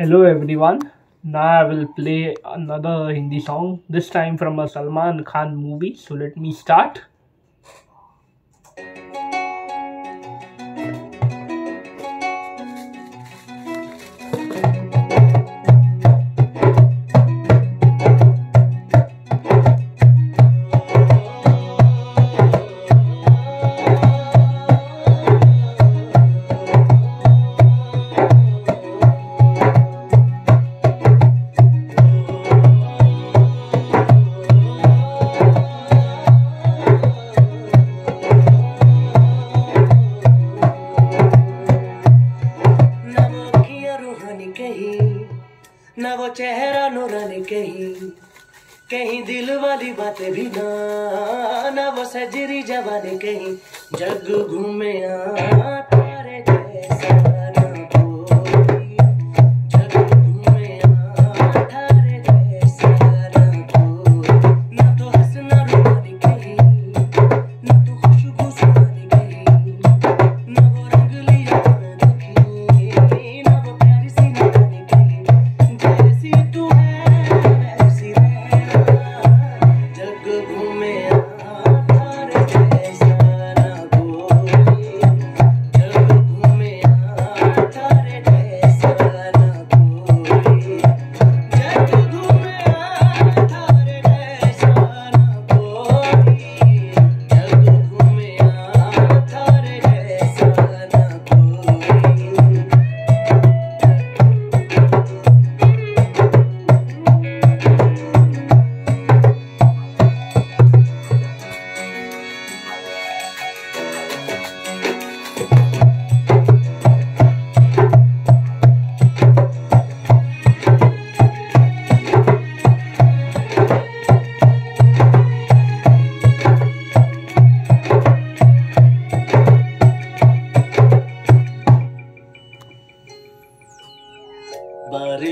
Hello everyone. Now I will play another Hindi song, this time from a Salman Khan movie. So let me start. ना वो चेहरा नूरानी कहीं कहीं दिल वाली बातें भी ना ना वो सजरी जवानी कहीं, जग घूमे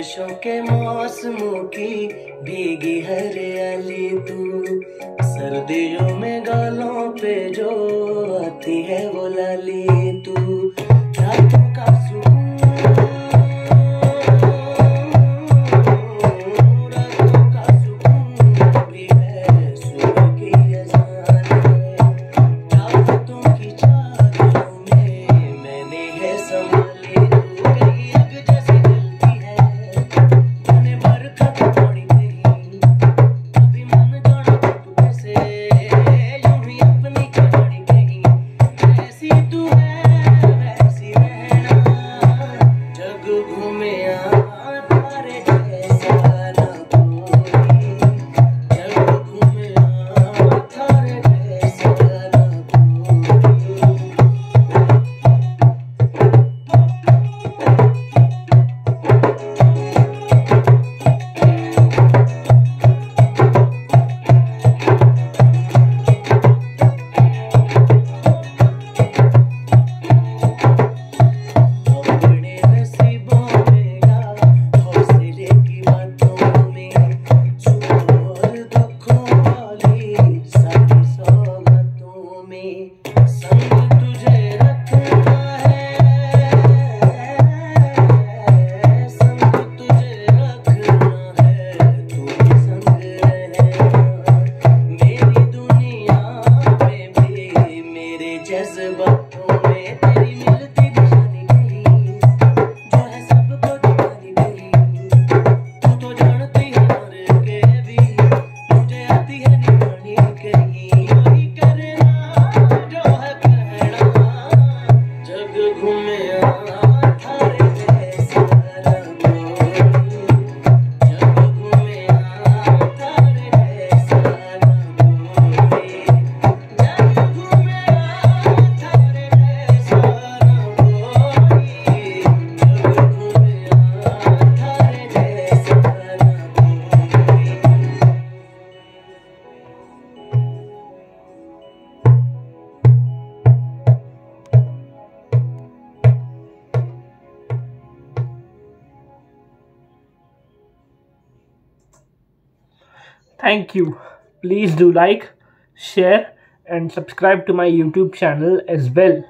बारिशों के मौसमों की भीगी हरियाली तू। सर्दियों में गालों पे जो आती है वो लाली Thank you. ঘুমে Thank you. Please do like, share and subscribe to my YouTube channel as well.